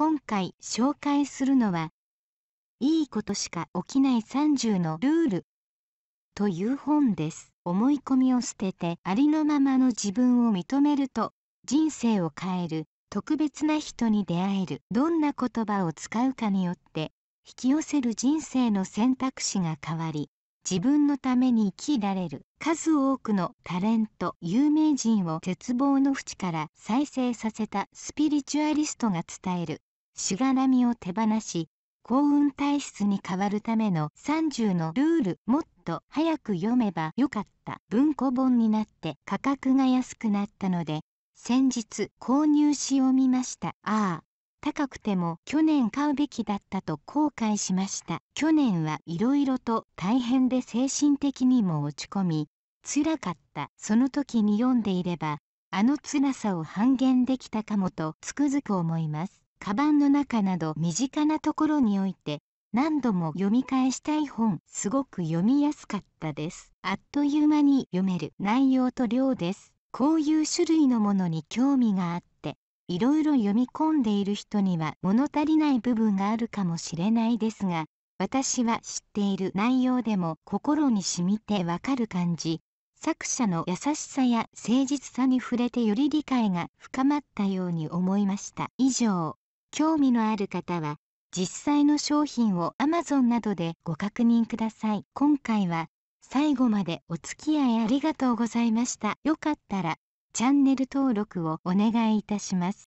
今回紹介するのは、いいことしか起きない30のルールという本です。思い込みを捨ててありのままの自分を認めると、人生を変える、特別な人に出会える、どんな言葉を使うかによって、引き寄せる人生の選択肢が変わり、自分のために生きられる数多くのタレント有名人を絶望の淵から再生させたスピリチュアリストが伝えるしがらみを手放し幸運体質に変わるための30のルールもっと早く読めばよかった。文庫本になって価格が安くなったので先日購入し読みました。ああ高くても去年買うべきだったと後悔しました。去年はいろいろと大変で精神的にも落ち込み辛かった。その時に読んでいればあの辛さを半減できたかもとつくづく思います。カバンの中など身近なところにおいて何度も読み返したい本すごく読みやすかったです。あっという間に読める。内容と量です。こういう種類のものに興味があっていろいろ読み込んでいる人には物足りない部分があるかもしれないですが私は知っている内容でも心に染みてわかる感じ。作者の優しさや誠実さに触れてより理解が深まったように思いました。以上。興味のある方は実際の商品を Amazon などでご確認ください今回は最後までお付き合いありがとうございましたよかったらチャンネル登録をお願いいたします。